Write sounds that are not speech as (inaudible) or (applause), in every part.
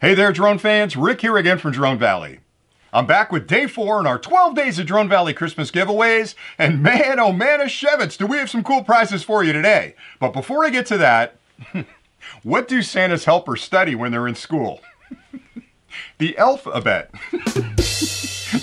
Hey there, drone fans. Rick here again from Drone Valley. I'm back with day four in our 12 days of Drone Valley Christmas giveaways. And man, oh man, Shevitz, do we have some cool prizes for you today. But before I get to that, (laughs) what do Santa's helpers study when they're in school? (laughs) the alphabet. (laughs)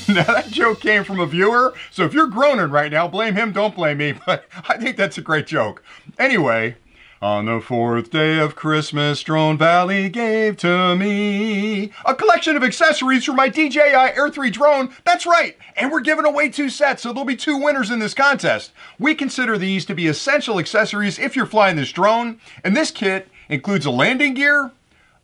now that joke came from a viewer, so if you're groaning right now, blame him, don't blame me, but I think that's a great joke. Anyway, on the fourth day of Christmas, Drone Valley gave to me a collection of accessories for my DJI Air 3 drone. That's right, and we're giving away two sets, so there'll be two winners in this contest. We consider these to be essential accessories if you're flying this drone, and this kit includes a landing gear,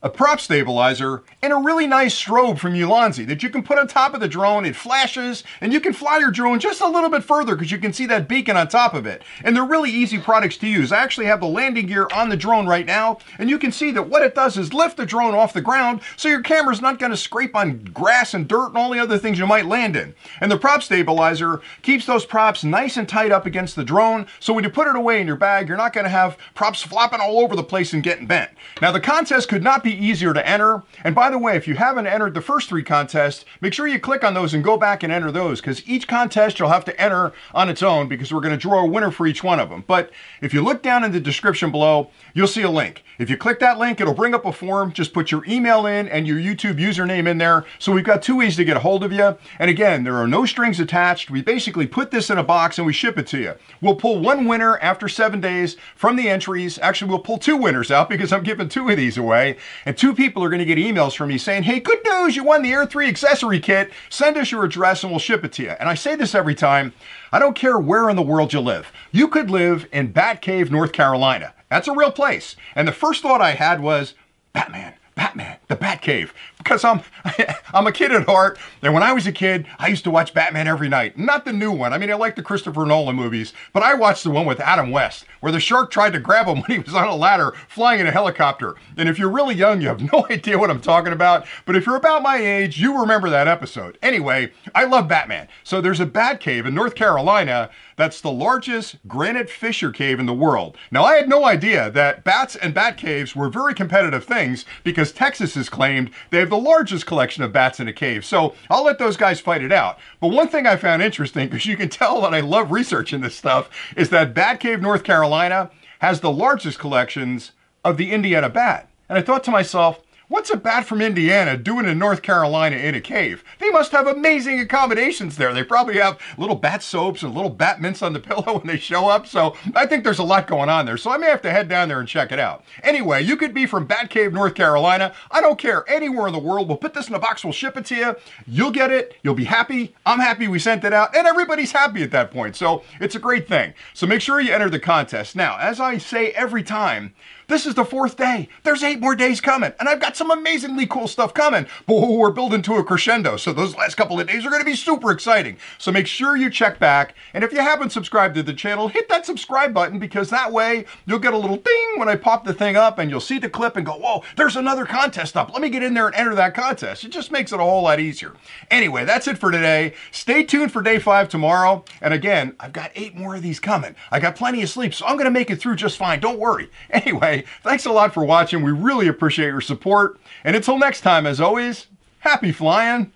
a prop stabilizer, and a really nice strobe from Ulanzi that you can put on top of the drone. It flashes, and you can fly your drone just a little bit further because you can see that beacon on top of it. And they're really easy products to use. I actually have the landing gear on the drone right now, and you can see that what it does is lift the drone off the ground so your camera's not going to scrape on grass and dirt and all the other things you might land in. And the prop stabilizer keeps those props nice and tight up against the drone, so when you put it away in your bag, you're not going to have props flopping all over the place and getting bent. Now, the contest could not be be easier to enter. And by the way, if you haven't entered the first three contests, make sure you click on those and go back and enter those because each contest you'll have to enter on its own because we're going to draw a winner for each one of them. But if you look down in the description below, you'll see a link. If you click that link, it'll bring up a form. Just put your email in and your YouTube username in there. So we've got two ways to get a hold of you. And again, there are no strings attached. We basically put this in a box and we ship it to you. We'll pull one winner after seven days from the entries. Actually, we'll pull two winners out (laughs) because I'm giving two of these away. And two people are going to get emails from me saying, hey, good news, you won the Air 3 accessory kit. Send us your address and we'll ship it to you. And I say this every time. I don't care where in the world you live. You could live in Bat Cave, North Carolina. That's a real place. And the first thought I had was, Batman, Batman, the Batcave because I'm (laughs) I'm a kid at heart, and when I was a kid, I used to watch Batman every night. Not the new one. I mean, I like the Christopher Nolan movies, but I watched the one with Adam West, where the shark tried to grab him (laughs) when he was on a ladder flying in a helicopter. And if you're really young, you have (laughs) no idea what I'm talking about. But if you're about my age, you remember that episode. Anyway, I love Batman. So there's a Bat Cave in North Carolina that's the largest granite fissure cave in the world. Now, I had no idea that bats and bat caves were very competitive things because Texas has claimed they have the largest collection of bats in a cave. So I'll let those guys fight it out. But one thing I found interesting, because you can tell that I love researching this stuff, is that Bat Cave, North Carolina has the largest collections of the Indiana bat. And I thought to myself, What's a bat from Indiana doing in North Carolina in a cave? They must have amazing accommodations there. They probably have little bat soaps and little bat mints on the (laughs) pillow when they show up. So I think there's a lot going on there. So I may have to head down there and check it out. Anyway, you could be from Bat Cave, North Carolina. I don't care. Anywhere in the world. We'll put this in a box. We'll ship it to you. You'll get it. You'll be happy. I'm happy we sent it out. And everybody's happy at that point. So it's a great thing. So make sure you enter the contest. Now, as I say every time, this is the fourth day. There's eight more days coming, and I've got some amazingly cool stuff coming. But we're building to a crescendo, so those last couple of days are going to be super exciting. So make sure you check back, and if you haven't subscribed to the channel, hit that subscribe button because that way you'll get a little ding when I pop the thing up, and you'll see the clip and go, whoa, there's another contest up. Let me get in there and enter that contest. It just makes it a whole lot easier. Anyway, that's it for today. Stay tuned for day five tomorrow. And again, I've got eight more of these coming. I got plenty of sleep, so I'm going to make it through just fine. Don't worry. (laughs) Anyway, thanks a lot for watching. We really appreciate your support. And until next time, as always, happy flying.